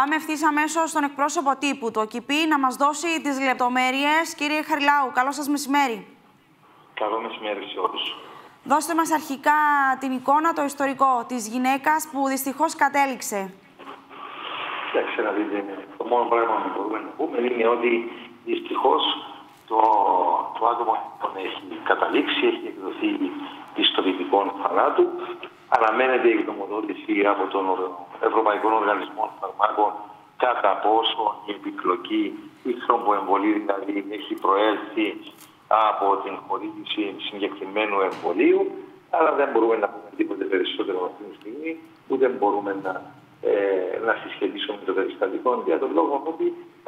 Πάμε ευθύς αμέσως στον εκπρόσωπο τύπου, το ΚΙΠΗ, να μας δώσει τις λεπτομέρειες. Κύριε Χαριλάου, καλό σας μεσημέρι. Καλό μεσημέρι σε όλους. Δώστε μας αρχικά την εικόνα, το ιστορικό της γυναίκας που δυστυχώς κατέληξε. Κοιτάξτε να δείτε, το μόνο πράγμα που μπορούμε να πούμε είναι ότι δυστυχώς το, το άτομο έχει καταλήξει, έχει εκδοθεί πιστοποιητικών θανάτου. Αναμένεται η εκδομοδότηση από τον Ευρωπαϊκό Οργανισμό Φαρμάκων κατά πόσο η επιπλοκή η θρομποεμβολή δηλαδή έχει προέλθει από την χορήγηση συγκεκριμένου εμβολίου. Αλλά δεν μπορούμε να πούμε τίποτε περισσότερο αυτή τη στιγμή, ούτε μπορούμε να, ε, να συσχετήσουμε το περιστατικό για τον λόγο ότι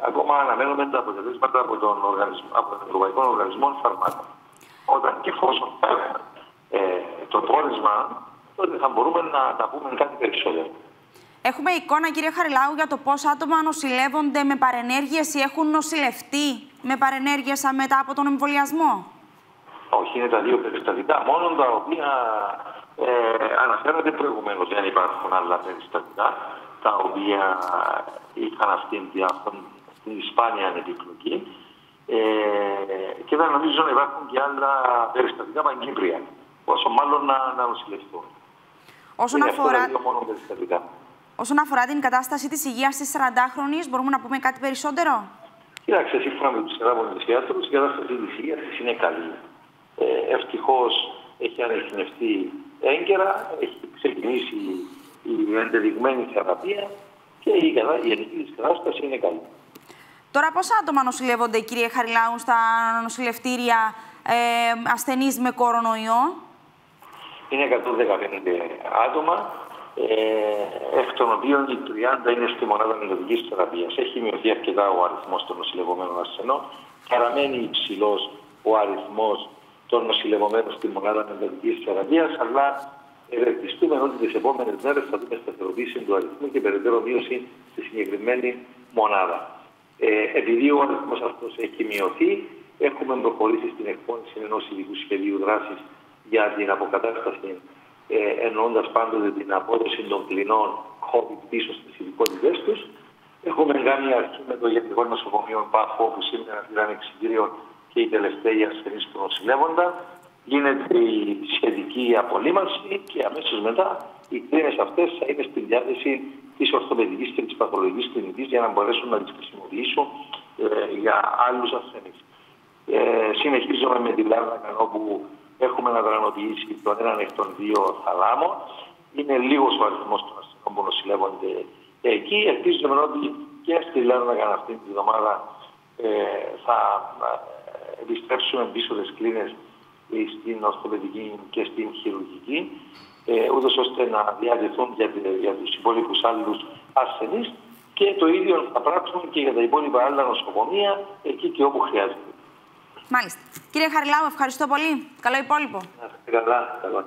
ακόμα αναμένουμε τα αποτελέσματα από τον, οργανισμό, από τον Ευρωπαϊκό Οργανισμό Φαρμάκων. Όταν και εφόσον έχουμε ε, το πόρισμα, τότε θα μπορούμε να τα πούμε κάτι περισσότερο. Έχουμε εικόνα, κύριε Χαριλάου, για το πώς άτομα νοσηλεύονται με παρενέργειες ή έχουν νοσηλευτεί με παρενέργειες μετά από τον εμβολιασμό; Όχι, είναι τα δύο περιστατικά μόνο τα οποία ε, αναφέρονται προηγουμένως. Δεν υπάρχουν άλλα περιστατικά τα οποία είχαν αυτήν την σπάνια επιπλοκή. Ε, και δεν νομίζω να υπάρχουν και άλλα περιστατικά παγκύπρια. Όσο μάλλον να, να νοσηλευτούν. Όσον αφορά... μόνο περιστατικά. Όσον αφορά την κατάσταση της υγείας της 40χρονη, μπορούμε να πούμε κάτι περισσότερο; Κοιτάξτε, σύμφωνα με τους θεράποντε γιατρού, η κατάσταση της υγείας τη είναι καλή. Ε, Ευτυχώς έχει ανευθυνευτεί έγκαιρα, έχει ξεκινήσει η ενδεδειγμένη θεραπεία και η, η γενική της κατάσταση είναι καλή. Τώρα, πόσα άτομα νοσηλεύονται, κύριε Χαριλάου, στα νοσηλευτήρια ε, ασθενείς με κορονοϊό; Είναι 115 άτομα ε, εκ των οποίων οι 30 είναι στη μονάδα μελλοντική θεραπείας. Έχει μειωθεί αρκετά ο αριθμός των νοσηλευομένων ασθενών. Παραμένει υψηλός ο αριθμός των νοσηλευομένων στη μονάδα μελλοντική θεραπείας, αλλά ευελπιστούμε ότι τις επόμενες μέρες θα δούμε σταθεροποίηση του αριθμού και περαιτέρω μείωση στη συγκεκριμένη μονάδα. Ε, επειδή ο αριθμός αυτός έχει μειωθεί, έχουμε προχωρήσει στην εκπόνηση ενός ειδικού σχεδίου δράσης για την αποκατάσταση ε, εννοώντας πάντοτε την απόδοση των κλινών COVID πίσω στις ειδικότητές τους. Έχουμε κάνει αρχή με το Γενικό Νοσοκομείο ΠΑΦΟ, που σήμερα πήραν εξηγήριο και οι τελευταίοι ασθενείς που νοσηλεύονταν. Γίνεται η σχετική απολύμανση και αμέσως μετά οι κλίνε αυτές θα είναι στη διάθεση της ορθοπαιδικής και της παθολογικής κλινικής για να μπορέσουν να τις χρησιμοποιήσουν ε, για άλλους ασθενείς. Ε, συνεχίζουμε με τη Λάρνακα όπου έχουμε να δρανοποιήσει τον έναν εκ των δύο θαλάμων. Είναι λίγος ο αριθμός των ασθενών που νοσηλεύονται εκεί. Ελπίζουμε ότι και στη Λάρνακα αυτή τη βδομάδα ε, θα ε, επιστρέψουμε πίσω τις κλίνες στην ορθοπαιδική και στην χειρουργική, ε, ούτως ώστε να διατεθούν για, για τους υπόλοιπους άλλους ασθενείς και το ίδιο θα πράξουμε και για τα υπόλοιπα άλλα νοσοκομεία εκεί και όπου χρειάζεται. Μάλιστα. Κύριε Χαριλάου, ευχαριστώ πολύ. Καλό υπόλοιπο. Καλά, καλά.